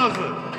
casa.